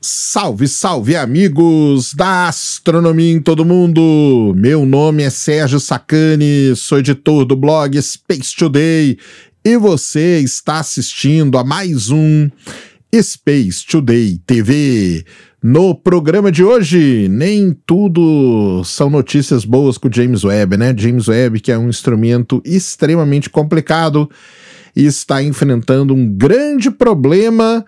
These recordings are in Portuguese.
Salve, salve, amigos da astronomia em todo mundo! Meu nome é Sérgio Sacani, sou editor do blog Space Today e você está assistindo a mais um Space Today TV. No programa de hoje, nem tudo são notícias boas com o James Webb, né? James Webb, que é um instrumento extremamente complicado e está enfrentando um grande problema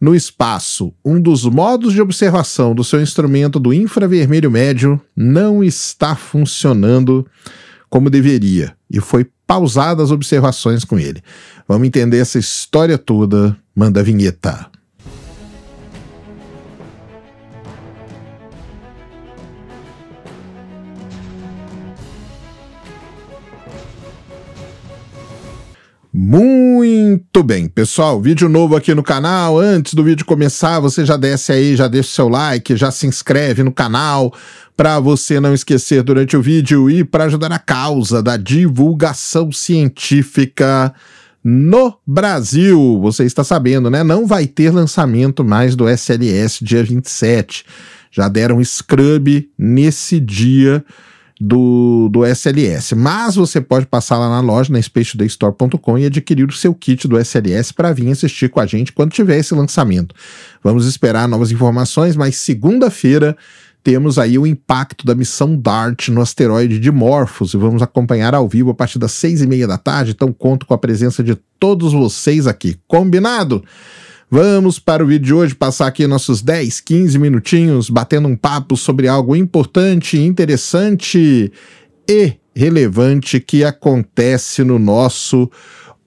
no espaço, um dos modos de observação do seu instrumento do infravermelho médio não está funcionando como deveria e foi pausadas as observações com ele. Vamos entender essa história toda. Manda a vinheta. Muito bem, pessoal, vídeo novo aqui no canal. Antes do vídeo começar, você já desce aí, já deixa o seu like, já se inscreve no canal para você não esquecer durante o vídeo e para ajudar na causa da divulgação científica no Brasil. Você está sabendo, né? Não vai ter lançamento mais do SLS dia 27. Já deram scrub nesse dia do, do SLS. Mas você pode passar lá na loja, na spacetodaystore.com e adquirir o seu kit do SLS para vir assistir com a gente quando tiver esse lançamento. Vamos esperar novas informações, mas segunda-feira temos aí o impacto da missão DART no asteroide de Morphos e vamos acompanhar ao vivo a partir das seis e meia da tarde, então conto com a presença de todos vocês aqui. Combinado? Vamos para o vídeo de hoje passar aqui nossos 10, 15 minutinhos batendo um papo sobre algo importante, interessante e relevante que acontece no nosso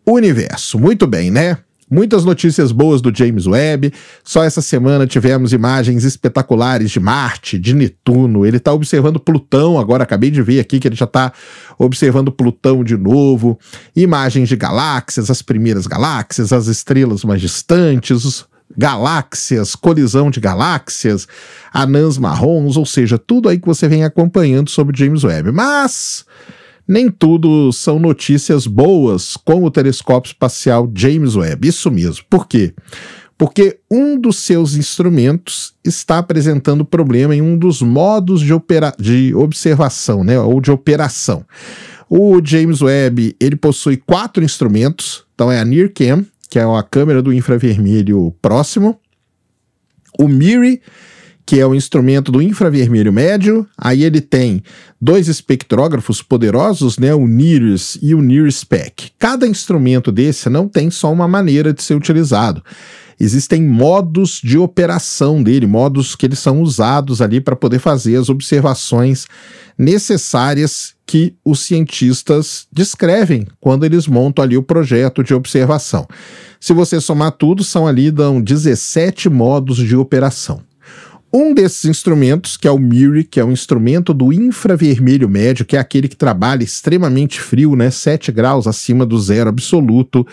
universo. Muito bem, né? Muitas notícias boas do James Webb. Só essa semana tivemos imagens espetaculares de Marte, de Netuno. Ele está observando Plutão agora. Acabei de ver aqui que ele já está observando Plutão de novo. Imagens de galáxias, as primeiras galáxias, as estrelas mais distantes, galáxias, colisão de galáxias, anãs marrons, ou seja, tudo aí que você vem acompanhando sobre James Webb. Mas nem tudo são notícias boas com o telescópio espacial James Webb. Isso mesmo. Por quê? Porque um dos seus instrumentos está apresentando problema em um dos modos de, opera de observação, né, ou de operação. O James Webb ele possui quatro instrumentos, então é a NIRCam, que é a câmera do infravermelho próximo, o MIRI, que é o instrumento do infravermelho médio. Aí ele tem dois espectrógrafos poderosos, né, o NIRS e o NIRSPEC. Cada instrumento desse não tem só uma maneira de ser utilizado. Existem modos de operação dele, modos que eles são usados ali para poder fazer as observações necessárias que os cientistas descrevem quando eles montam ali o projeto de observação. Se você somar tudo, são ali dão 17 modos de operação. Um desses instrumentos, que é o MIRI, que é um instrumento do infravermelho médio, que é aquele que trabalha extremamente frio, né, 7 graus acima do zero absoluto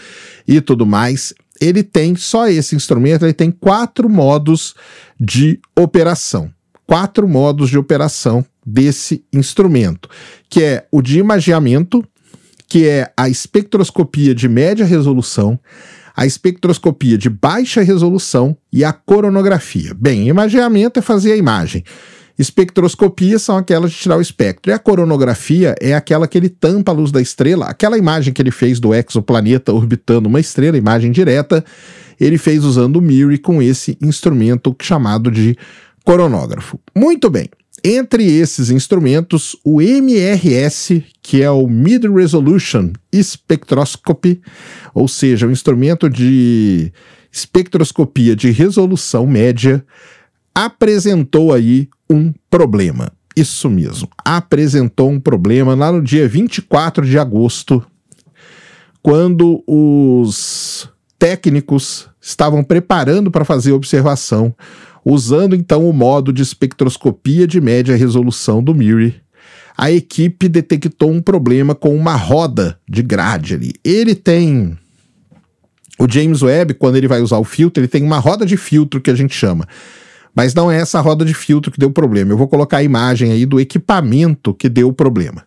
e tudo mais, ele tem, só esse instrumento, ele tem quatro modos de operação. Quatro modos de operação desse instrumento, que é o de imageamento, que é a espectroscopia de média resolução, a espectroscopia de baixa resolução e a coronografia. Bem, imageamento é fazer a imagem. Espectroscopia são aquelas de tirar o espectro. E a coronografia é aquela que ele tampa a luz da estrela. Aquela imagem que ele fez do exoplaneta orbitando uma estrela, imagem direta, ele fez usando o MIRI com esse instrumento chamado de coronógrafo. Muito bem. Entre esses instrumentos, o MRS, que é o Mid Resolution Spectroscopy, ou seja, um instrumento de espectroscopia de resolução média, apresentou aí um problema. Isso mesmo, apresentou um problema lá no dia 24 de agosto, quando os técnicos estavam preparando para fazer observação Usando então o modo de espectroscopia de média resolução do MIRI, a equipe detectou um problema com uma roda de grade ali. Ele tem. O James Webb, quando ele vai usar o filtro, ele tem uma roda de filtro que a gente chama. Mas não é essa roda de filtro que deu problema. Eu vou colocar a imagem aí do equipamento que deu o problema.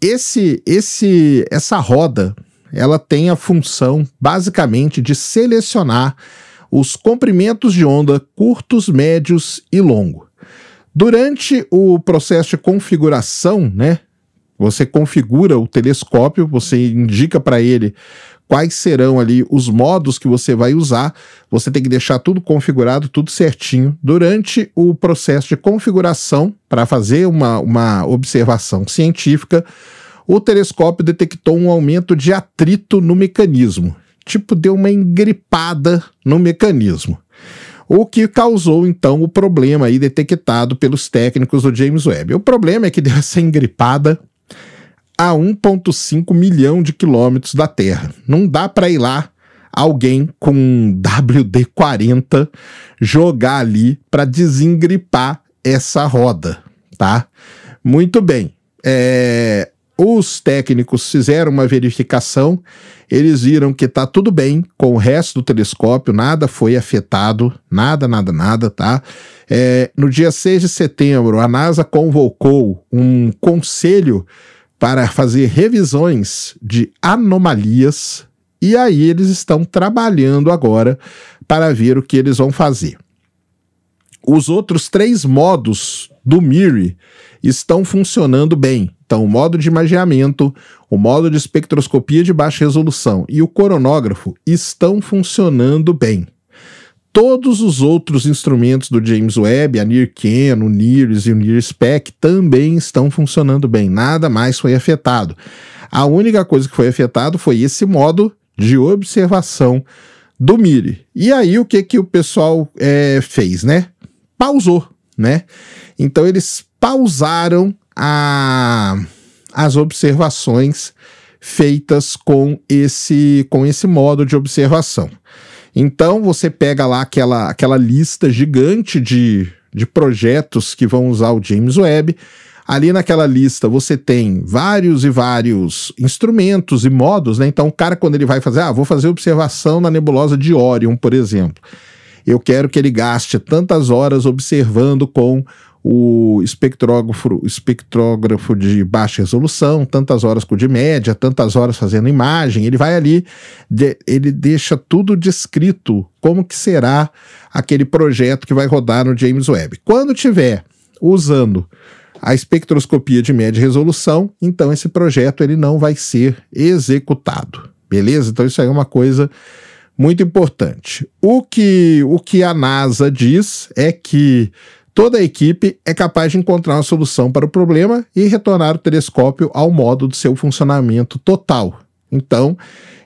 Esse, esse, essa roda, ela tem a função basicamente de selecionar os comprimentos de onda curtos, médios e longo. Durante o processo de configuração, né, você configura o telescópio, você indica para ele quais serão ali os modos que você vai usar. Você tem que deixar tudo configurado, tudo certinho. Durante o processo de configuração, para fazer uma, uma observação científica, o telescópio detectou um aumento de atrito no mecanismo. Tipo, deu uma engripada no mecanismo. O que causou, então, o problema aí detectado pelos técnicos do James Webb. O problema é que deu essa engripada a 1,5 milhão de quilômetros da Terra. Não dá para ir lá alguém com WD-40 jogar ali para desengripar essa roda, tá? Muito bem. É, os técnicos fizeram uma verificação, eles viram que tá tudo bem com o resto do telescópio, nada foi afetado, nada, nada, nada, tá? É, no dia 6 de setembro, a NASA convocou um conselho para fazer revisões de anomalias e aí eles estão trabalhando agora para ver o que eles vão fazer. Os outros três modos do MIRI estão funcionando bem. Então, o modo de imageamento, o modo de espectroscopia de baixa resolução e o coronógrafo estão funcionando bem. Todos os outros instrumentos do James Webb, a NIRCam, o NIRS e o NIRSPEC também estão funcionando bem, nada mais foi afetado. A única coisa que foi afetado foi esse modo de observação do MIRI. E aí o que que o pessoal é, fez, né? Pausou, né? Então eles pausaram a, as observações feitas com esse com esse modo de observação. Então você pega lá aquela, aquela lista gigante de, de projetos que vão usar o James Webb. Ali naquela lista você tem vários e vários instrumentos e modos, né? Então o cara, quando ele vai fazer, ah, vou fazer observação na nebulosa de Orion, por exemplo. Eu quero que ele gaste tantas horas observando com o espectrógrafo, espectrógrafo de baixa resolução, tantas horas com de média, tantas horas fazendo imagem, ele vai ali, de, ele deixa tudo descrito, como que será aquele projeto que vai rodar no James Webb. Quando tiver usando a espectroscopia de média resolução, então esse projeto ele não vai ser executado. Beleza? Então isso aí é uma coisa muito importante. O que, o que a NASA diz é que Toda a equipe é capaz de encontrar uma solução para o problema e retornar o telescópio ao modo do seu funcionamento total. Então,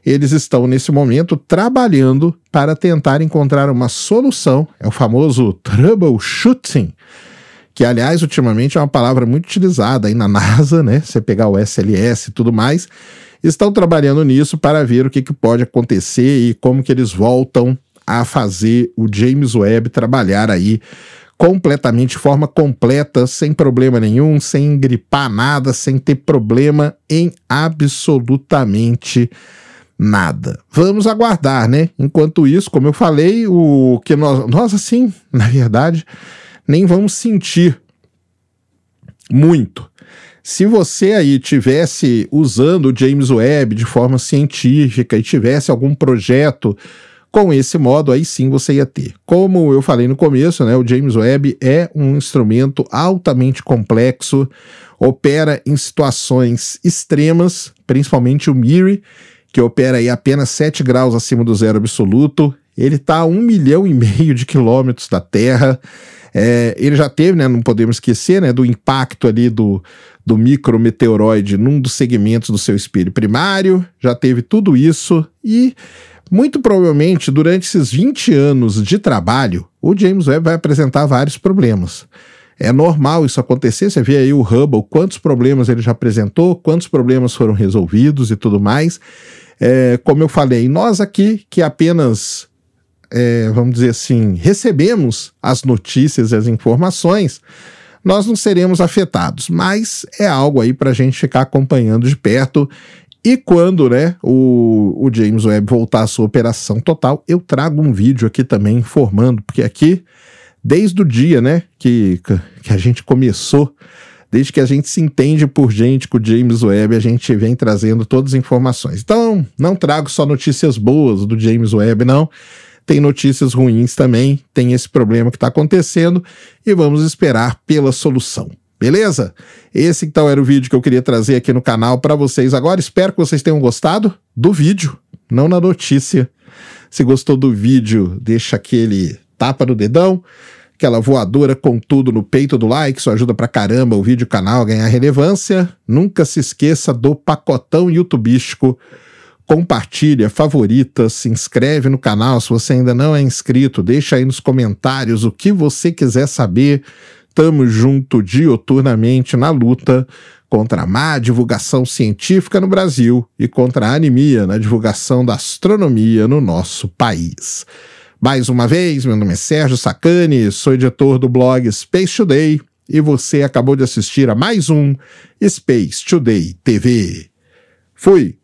eles estão nesse momento trabalhando para tentar encontrar uma solução, é o famoso troubleshooting, que aliás ultimamente é uma palavra muito utilizada aí na NASA, né? Você pegar o SLS e tudo mais, estão trabalhando nisso para ver o que, que pode acontecer e como que eles voltam a fazer o James Webb trabalhar aí completamente, de forma completa, sem problema nenhum, sem gripar nada, sem ter problema em absolutamente nada. Vamos aguardar, né? Enquanto isso, como eu falei, o que nós, nós assim, na verdade, nem vamos sentir muito. Se você aí tivesse usando o James Webb de forma científica e tivesse algum projeto com esse modo, aí sim você ia ter. Como eu falei no começo, né, o James Webb é um instrumento altamente complexo, opera em situações extremas, principalmente o MIRI, que opera aí apenas 7 graus acima do zero absoluto. Ele está a um milhão e meio de quilômetros da Terra. É, ele já teve, né, não podemos esquecer, né, do impacto ali do, do micrometeoroide num dos segmentos do seu espelho primário, já teve tudo isso e muito provavelmente, durante esses 20 anos de trabalho, o James Webb vai apresentar vários problemas. É normal isso acontecer, você vê aí o Hubble, quantos problemas ele já apresentou, quantos problemas foram resolvidos e tudo mais. É, como eu falei, nós aqui que apenas, é, vamos dizer assim, recebemos as notícias e as informações, nós não seremos afetados, mas é algo aí para a gente ficar acompanhando de perto e quando né, o, o James Webb voltar à sua operação total, eu trago um vídeo aqui também informando, porque aqui, desde o dia né, que, que a gente começou, desde que a gente se entende por gente com o James Webb, a gente vem trazendo todas as informações. Então, não trago só notícias boas do James Webb, não. tem notícias ruins também, tem esse problema que está acontecendo e vamos esperar pela solução. Beleza? Esse então era o vídeo que eu queria trazer aqui no canal para vocês agora. Espero que vocês tenham gostado do vídeo, não na notícia. Se gostou do vídeo, deixa aquele tapa no dedão, aquela voadora com tudo no peito do like, isso ajuda pra caramba o vídeo o canal a ganhar relevância. Nunca se esqueça do pacotão youtubístico. Compartilha, favorita, se inscreve no canal se você ainda não é inscrito, deixa aí nos comentários o que você quiser saber estamos junto dioturnamente na luta contra a má divulgação científica no Brasil e contra a anemia na divulgação da astronomia no nosso país. Mais uma vez, meu nome é Sérgio Sacani, sou editor do blog Space Today e você acabou de assistir a mais um Space Today TV. Fui!